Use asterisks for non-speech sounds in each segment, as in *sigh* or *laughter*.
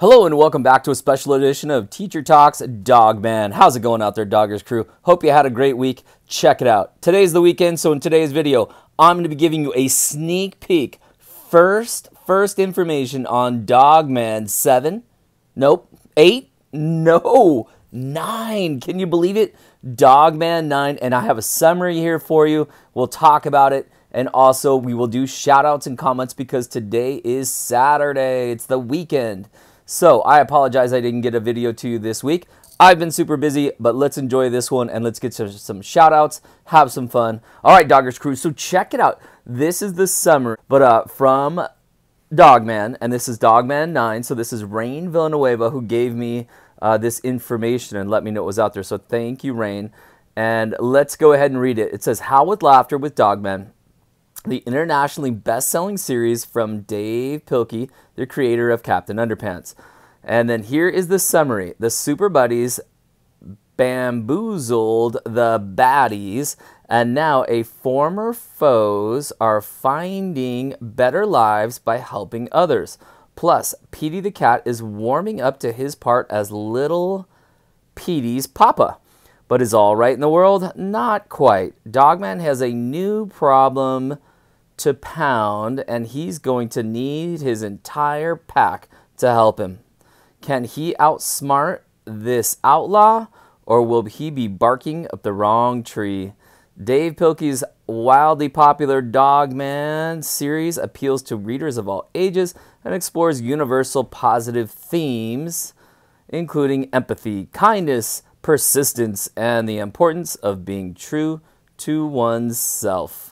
Hello and welcome back to a special edition of Teacher Talks Dog Man. How's it going out there, Doggers crew? Hope you had a great week. Check it out. Today's the weekend, so in today's video, I'm going to be giving you a sneak peek. First, first information on Dogman 7. Nope. 8? No. 9. Can you believe it? Dogman 9. And I have a summary here for you. We'll talk about it. And also, we will do shout outs and comments because today is Saturday. It's the weekend. So I apologize I didn't get a video to you this week. I've been super busy, but let's enjoy this one and let's get to some shout outs, have some fun. All right, Doggers crew, so check it out. This is the summer, but uh, from Dogman, and this is Dogman 9. So this is Raine Villanueva who gave me uh, this information and let me know it was out there. So thank you, Raine. And let's go ahead and read it. It says, How with Laughter with Dogman the internationally best-selling series from Dav Pilkey, the creator of Captain Underpants. And then here is the summary. The Super Buddies bamboozled the baddies, and now a former foes are finding better lives by helping others. Plus, Petey the cat is warming up to his part as little Petey's papa. But is all right in the world? Not quite. Dogman has a new problem to pound, and he's going to need his entire pack to help him. Can he outsmart this outlaw, or will he be barking up the wrong tree? Dav Pilkey's wildly popular Dogman series appeals to readers of all ages and explores universal positive themes, including empathy, kindness, persistence, and the importance of being true to oneself.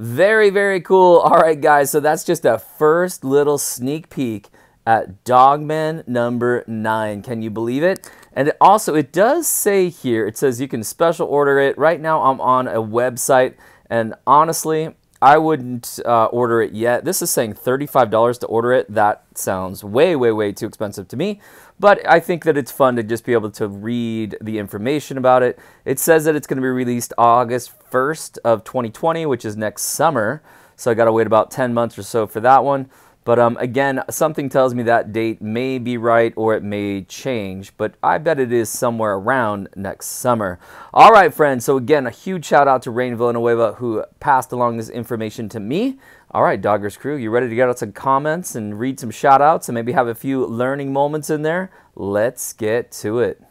Very, very cool. *laughs* All right, guys, so that's just a first little sneak peek at Dogman number nine. Can you believe it? And it also, it does say here, it says you can special order it. Right now, I'm on a website, and honestly, I wouldn't uh, order it yet. This is saying $35 to order it. That sounds way, way, way too expensive to me. But I think that it's fun to just be able to read the information about it. It says that it's going to be released August 1st of 2020, which is next summer. So I got to wait about 10 months or so for that one. But um, again, something tells me that date may be right or it may change, but I bet it is somewhere around next summer. All right, friends. So again, a huge shout out to Raine Villanueva who passed along this information to me. All right, Doggers crew, you ready to get out some comments and read some shout outs and maybe have a few learning moments in there? Let's get to it.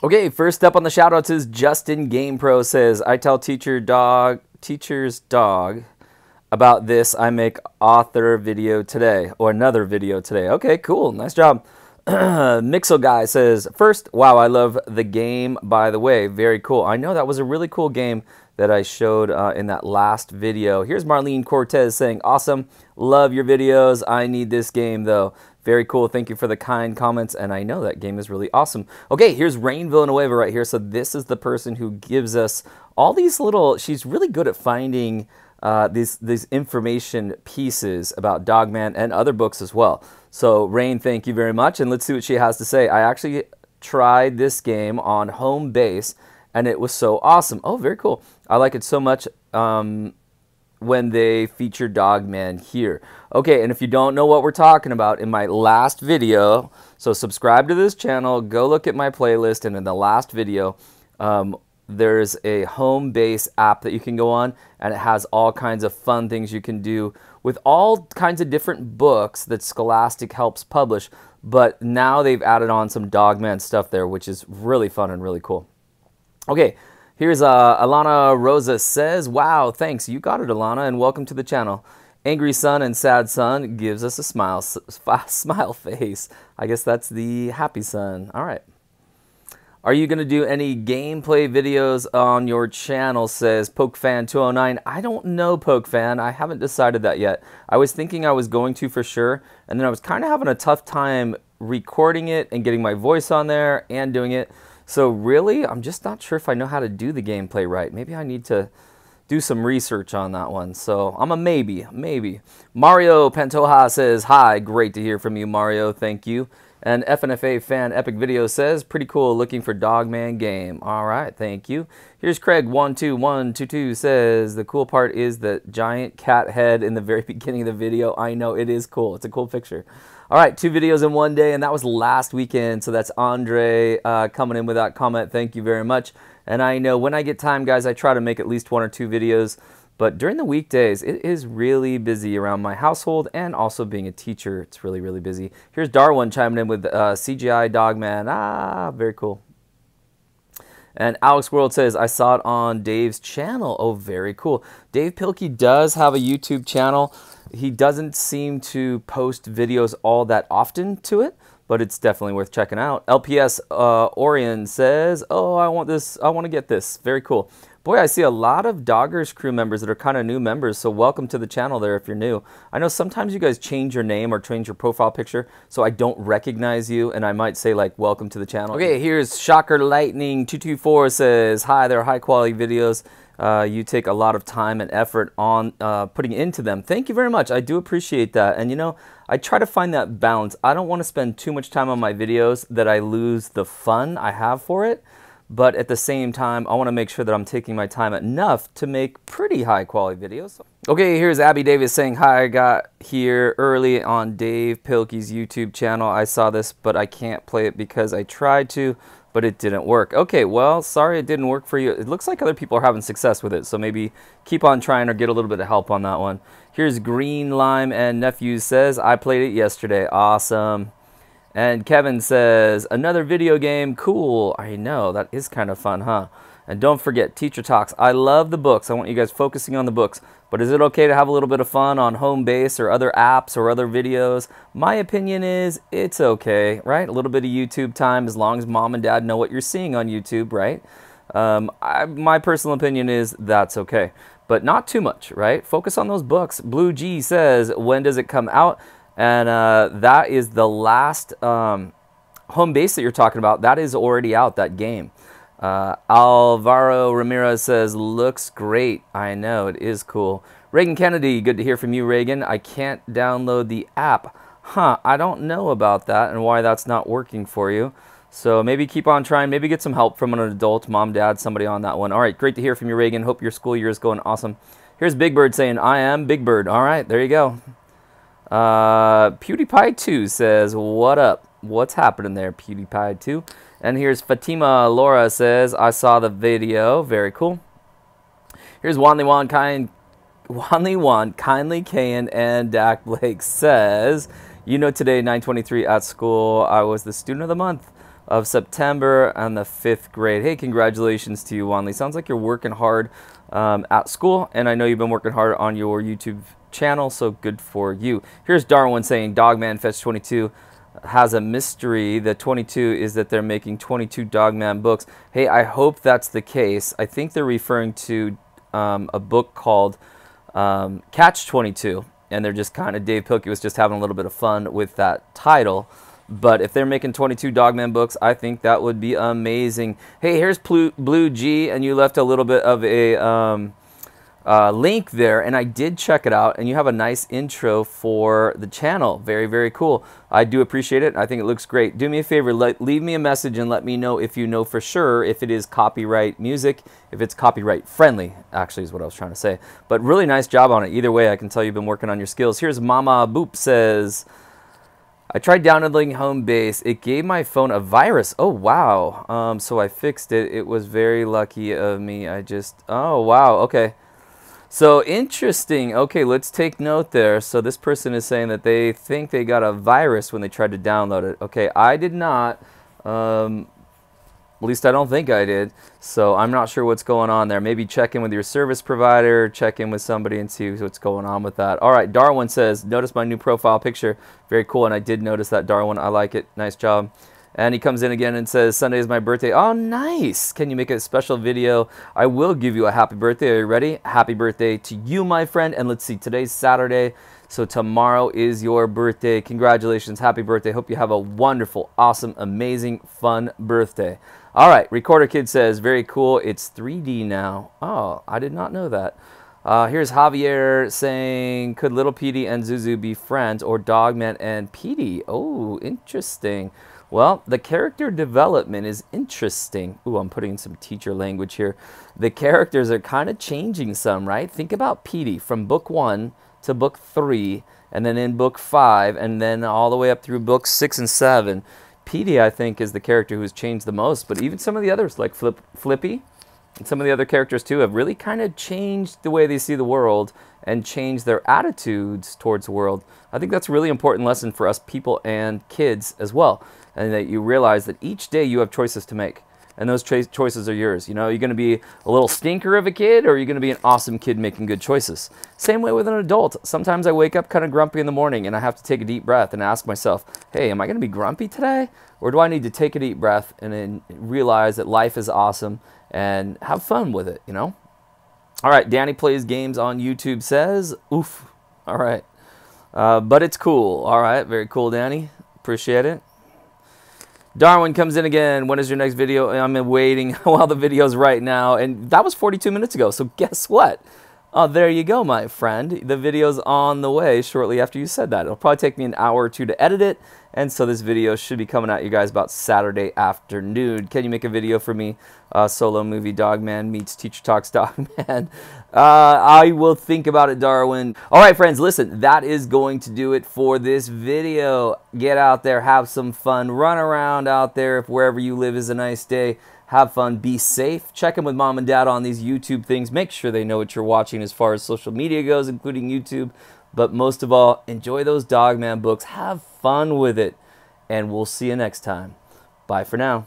Okay, first up on the shout outs is Justin Game Pro says, I tell teacher dog teacher's dog about this, I make author video today or another video today. Okay, cool. Nice job. *clears throat* Mixel guy says, first, wow, I love the game, by the way. Very cool. I know that was a really cool game that I showed uh, in that last video. Here's Marlene Cortez saying, awesome. Love your videos. I need this game, though. Very cool. Thank you for the kind comments. And I know that game is really awesome. Okay, here's Raine Villanueva right here. So this is the person who gives us all these little, she's really good at finding uh, these these information pieces about Dogman and other books as well. So Raine, thank you very much, and let's see what she has to say. I actually tried this game on home base, and it was so awesome. Oh, very cool. I like it so much. Um, when they feature Dogman here. Okay, and if you don't know what we're talking about, in my last video, so subscribe to this channel, go look at my playlist, and in the last video, um, there's a home base app that you can go on and it has all kinds of fun things you can do with all kinds of different books that Scholastic helps publish. But now they've added on some Dogman stuff there, which is really fun and really cool. Okay, here's uh, Alana Rosa says, Wow, thanks. You got it, Alana, and welcome to the channel. Angry Sun and Sad Sun gives us a smile, *laughs* smile face. I guess that's the happy sun. All right. Are you going to do any gameplay videos on your channel, says PokeFan209. I don't know, PokeFan. I haven't decided that yet. I was thinking I was going to for sure, and then I was kind of having a tough time recording it and getting my voice on there and doing it. So really, I'm just not sure if I know how to do the gameplay right. Maybe I need to do some research on that one. So I'm a maybe, maybe. Mario Pantoja says, Hi, great to hear from you, Mario. Thank you. And FNFA fan Epic Video says, pretty cool looking for Dogman game. All right, thank you. Here's Craig12122 says, the cool part is the giant cat head in the very *laughs* beginning of the video. I know, it is cool. It's a cool picture. All right, two videos in one day, and that was last weekend. So that's Andre uh, coming in with that comment. Thank you very much. And I know when I get time, guys, I try to make at least one or two videos. But during the weekdays, it is really busy around my household and also being a teacher. It's really, really busy. Here's Darwin chiming in with uh, CGI Dogman. Ah, very cool. And Alex World says, I saw it on Dav's channel. Oh, very cool. Dav Pilkey does have a YouTube channel. He doesn't seem to post videos all that often to it, but it's definitely worth checking out. LPS uh, Orion says, oh, I want this. I want to get this. Very cool. Boy, I see a lot of Doggers crew members that are kind of new members, so welcome to the channel there if you're new. I know sometimes you guys change your name or change your profile picture, so I don't recognize you, and I might say like, welcome to the channel. Okay, here's Shocker Lightning 224 says, hi, There high quality videos. Uh, you take a lot of time and effort on uh, putting into them. Thank you very much. I do appreciate that. And you know, I try to find that balance. I don't want to spend too much time on my videos that I lose the fun I have for it but at the same time, I want to make sure that I'm taking my time enough to make pretty high quality videos. Okay, here's Abby Davis saying, Hi, I got here early on Dav Pilkey's YouTube channel. I saw this, but I can't play it because I tried to, but it didn't work. Okay, well, sorry it didn't work for you. It looks like other people are having success with it, so maybe keep on trying or get a little bit of help on that one. Here's Green Lime and Nephews says, I played it yesterday. Awesome. And Kevin says, another video game, cool. I know, that is kind of fun, huh? And don't forget, Teacher Talks. I love the books. I want you guys focusing on the books. But is it okay to have a little bit of fun on home base or other apps or other videos? My opinion is it's okay, right? A little bit of YouTube time as long as mom and dad know what you're seeing on YouTube, right? Um, I, my personal opinion is that's okay. But not too much, right? Focus on those books. Blue G says, when does it come out? And uh, that is the last um, home base that you're talking about. That is already out, that game. Uh, Alvaro Ramirez says, looks great. I know, it is cool. Reagan Kennedy, good to hear from you, Reagan. I can't download the app. Huh, I don't know about that and why that's not working for you. So maybe keep on trying. Maybe get some help from an adult, mom, dad, somebody on that one. All right, great to hear from you, Reagan. Hope your school year is going awesome. Here's Big Bird saying, I am Big Bird. All right, there you go. Uh, PewDiePie 2 says, What up? What's happening there, PewDiePie 2? And here's Fatima Laura says, I saw the video. Very cool. Here's Wanley Wan kind Wanley Wan Kindly Kayan and Dak Blake says, You know today, 923 at school, I was the student of the month of September and the fifth grade. Hey, congratulations to you, Wanley. Sounds like you're working hard um, at school, and I know you've been working hard on your YouTube channel, so good for you. Here's Darwin saying Dogman Fetch 22 has a mystery. The 22 is that they're making 22 Dogman books. Hey, I hope that's the case. I think they're referring to um, a book called um, Catch 22, and they're just kind of, Dav Pilkey was just having a little bit of fun with that title. But if they're making 22 Dogman books, I think that would be amazing. Hey, here's Blue G, and you left a little bit of a um, uh, link there, and I did check it out, and you have a nice intro for the channel. Very, very cool. I do appreciate it. I think it looks great. Do me a favor, leave me a message and let me know if you know for sure if it is copyright music, if it's copyright friendly, actually is what I was trying to say. But really nice job on it. Either way, I can tell you've been working on your skills. Here's Mama Boop says... I tried downloading home base. It gave my phone a virus. Oh, wow. Um, so I fixed it. It was very lucky of me. I just, oh, wow. Okay. So interesting. Okay, let's take note there. So this person is saying that they think they got a virus when they tried to download it. Okay, I did not. Um, at least I don't think I did. So I'm not sure what's going on there. Maybe check in with your service provider, check in with somebody and see what's going on with that. All right, Darwin says, notice my new profile picture. Very cool, and I did notice that, Darwin. I like it. Nice job. And he comes in again and says, Sunday is my birthday. Oh, nice. Can you make a special video? I will give you a happy birthday. Are you ready? Happy birthday to you, my friend. And let's see, today's Saturday. So tomorrow is your birthday. Congratulations. Happy birthday. Hope you have a wonderful, awesome, amazing, fun birthday. All right, Recorder Kid says, very cool. It's 3D now. Oh, I did not know that. Uh, here's Javier saying, could Little Petey and Zuzu be friends or Dogman and Petey? Oh, interesting. Well, the character development is interesting. Ooh, I'm putting some teacher language here. The characters are kind of changing some, right? Think about Petey from book one to book three and then in book five, and then all the way up through books six and seven, Petey, I think, is the character who's changed the most. But even some of the others, like Flip, Flippy, and some of the other characters too, have really kind of changed the way they see the world and changed their attitudes towards the world. I think that's a really important lesson for us people and kids as well. And that you realize that each day you have choices to make and those cho choices are yours. You know, you're going to be a little stinker of a kid, or you're going to be an awesome kid making good choices. Same way with an adult. Sometimes I wake up kind of grumpy in the morning, and I have to take a deep breath and ask myself, "Hey, am I going to be grumpy today, or do I need to take a deep breath and then realize that life is awesome and have fun with it?" You know. All right, Danny plays games on YouTube says, "Oof." All right. Uh, but it's cool. All right, very cool, Danny. Appreciate it. Darwin comes in again. When is your next video? I'm waiting *laughs* while the video's right now. And that was 42 minutes ago. So guess what? Oh, there you go, my friend. The video's on the way shortly after you said that. It'll probably take me an hour or two to edit it. And so this video should be coming at you guys about Saturday afternoon. Can you make a video for me? Uh, solo movie Dogman meets Teacher Talks *laughs* Dogman. Uh, I will think about it, Darwin. All right, friends, listen, that is going to do it for this video. Get out there, have some fun, run around out there if wherever you live is a nice day. Have fun, be safe. Check in with mom and dad on these YouTube things. Make sure they know what you're watching as far as social media goes, including YouTube. But most of all, enjoy those Dogman books. Have fun with it. And we'll see you next time. Bye for now.